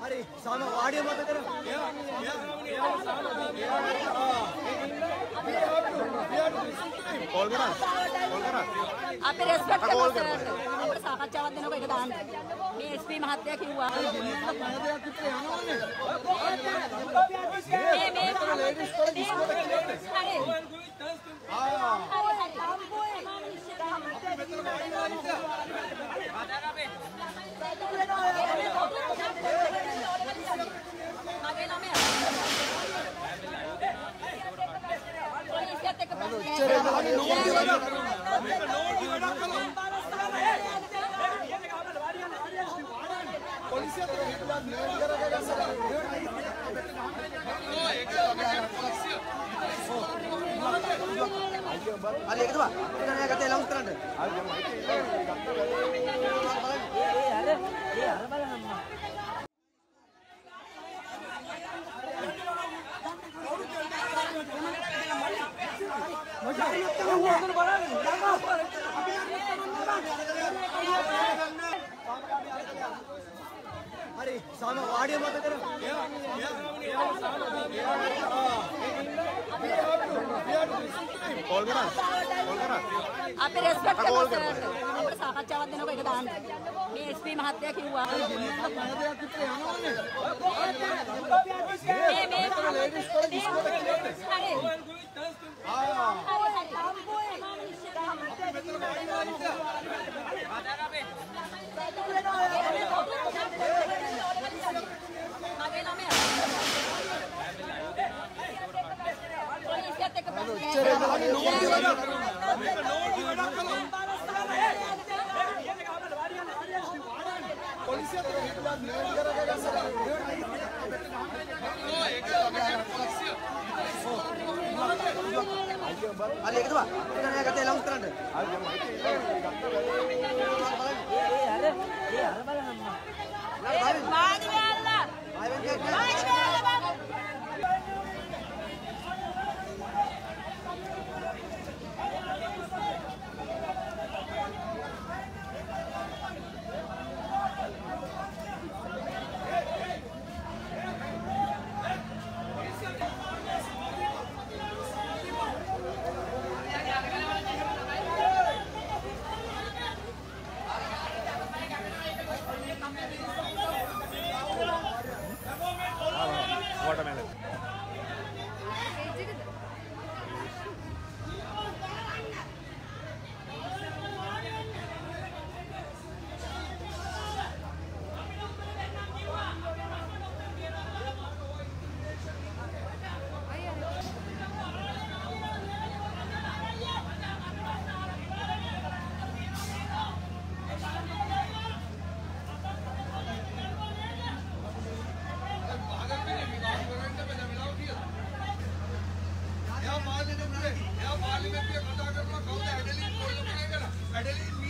හරි සාම වාඩිය මත කර කෝල් කරා කෝල් කරා අපි රෙස්පෙක්ට් කරනවා අපේ සාකච්ඡාවක් දෙනකොට ඒක දාන්න. මේ SP මහත්තයා කිව්වා. මේ හරි ඒක තමයි ඉතින් නෑ ගතේ ලවුස් කරන්න හරි සම වාඩිය මත කර කෝල් කරා කෝල් කරා අපි රෙස්පෙක්ට් කරනවා සර්. අපිට සාකච්ඡාවක් දෙනකොට ඒක දාන්න. මේ SP මහත්තයා කිව්වා. මේ මේ මගේ නම පොලිසියත් එක්ක හරි ඒක තමයි ඉතින් නෑ ගතේ ලවුස් කරන්න වාඩි වෙලා Let's go. मध्ये या पार्लिमेंटचे गटाकडून कौल ॲडेलिन तो बोललं पाहिजे ना। ॲडेलिन